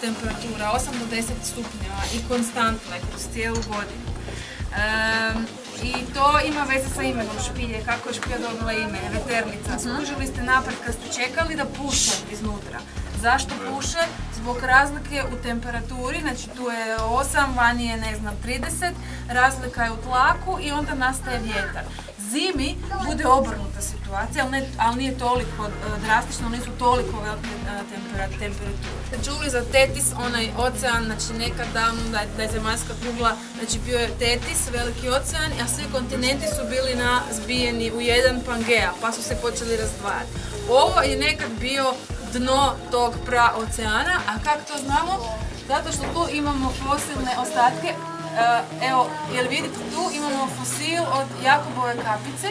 temperatura 8 do 10 stupnjeva i konstantna je kroz cijelu godinu. I to ima veze sa imenom špilje, kako je špilja dobila ime, veternica. Skužili ste napred kad ste čekali da puše iznutra. Zašto puše? Zbog razlike u temperaturi, znači tu je 8, vani je ne znam 30, razlika je u tlaku i onda nastaje vjetar. Zimi bude obrnuta situacija, ali, ne, ali nije toliko e, drastično, nisu toliko velike e, tempera- temperature. Čuli za Tetis, onaj ocean, znači nekad davno da je, da je zemaljska kugla, znači bio je Tetis, veliki ocean, a svi kontinenti su bili na, zbijeni u jedan Pangea, pa su se počeli razdvajati. Ovo je nekad bio dno tog praoceana, a kako to znamo? Zato što tu imamo fosilne ostatke. E, Evo, jel vidite tu imamo fosil od Jakobove kapice.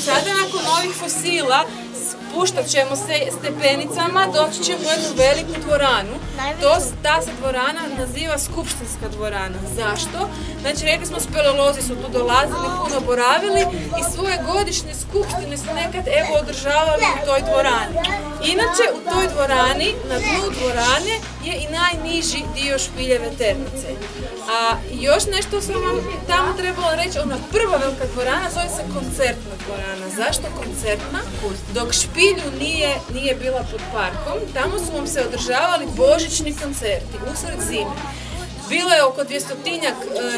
Sada nakon ovih fosila spuštat ćemo se stepenicama, doći ćemo u jednu veliku dvoranu. To, ta se dvorana naziva skupštinska dvorana. Zašto? Znači, rekli smo, speleolozi su tu dolazili, puno boravili i svoje godišnje skupštine su nekad evo održavali u toj dvorani. Inače, u toj dvorani, na dnu dvorane, je i najniži dio špilje veternice. A još nešto sam vam tamo trebala reći, ona prva velika dvorana zove se koncertna dvorana. Zašto koncertna? Dok špilju nije, nije bila pod parkom, tamo su vam se održavali božićni koncerti usred zime. Bilo je oko 200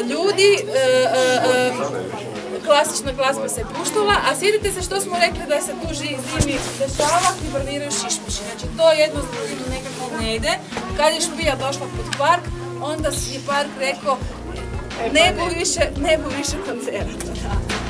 ljudi, e, e, e, klasična glazba se puštala, a sjetite se što smo rekli da se tu zimi dešava, hiberniraju šišmiši. Znači to jedno s drugim nekako ne ide. Kad je špija došla pod park, onda je park rekao ne bu više, ne bu više koncerata.